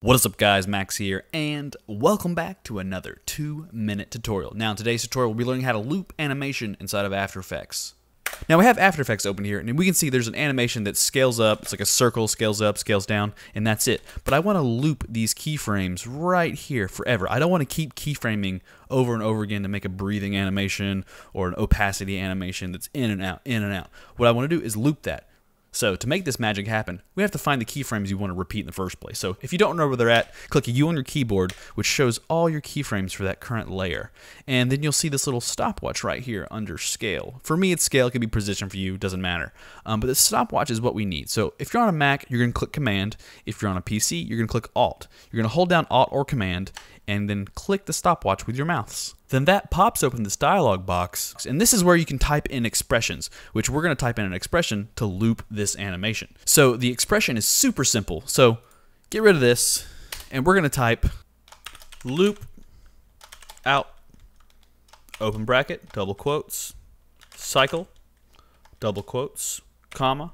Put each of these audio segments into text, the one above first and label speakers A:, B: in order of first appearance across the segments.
A: What is up guys, Max here, and welcome back to another 2 minute tutorial. Now in today's tutorial we'll be learning how to loop animation inside of After Effects. Now we have After Effects open here, and we can see there's an animation that scales up, it's like a circle, scales up, scales down, and that's it. But I want to loop these keyframes right here forever. I don't want to keep keyframing over and over again to make a breathing animation or an opacity animation that's in and out, in and out. What I want to do is loop that. So to make this magic happen, we have to find the keyframes you want to repeat in the first place. So if you don't know where they're at, click U on your keyboard, which shows all your keyframes for that current layer. And then you'll see this little stopwatch right here under scale. For me, it's scale. It can be position for you. Doesn't matter. Um, but the stopwatch is what we need. So if you're on a Mac, you're going to click Command. If you're on a PC, you're going to click Alt. You're going to hold down Alt or Command, and then click the stopwatch with your mouse. Then that pops open this dialog box, and this is where you can type in expressions, which we're going to type in an expression to loop this animation. So the expression is super simple. So get rid of this, and we're going to type loop out, open bracket, double quotes, cycle, double quotes, comma,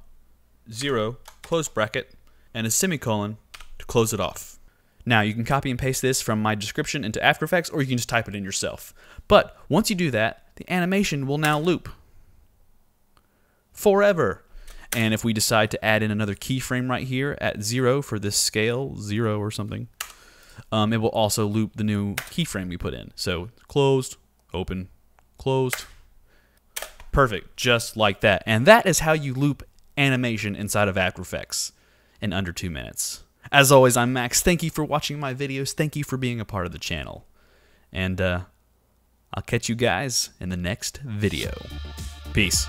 A: zero, close bracket, and a semicolon to close it off. Now, you can copy and paste this from my description into After Effects, or you can just type it in yourself. But once you do that, the animation will now loop forever. And if we decide to add in another keyframe right here at zero for this scale, zero or something, um, it will also loop the new keyframe we put in. So closed, open, closed. Perfect, just like that. And that is how you loop animation inside of After Effects in under two minutes. As always, I'm Max. Thank you for watching my videos. Thank you for being a part of the channel. And uh, I'll catch you guys in the next video. Peace.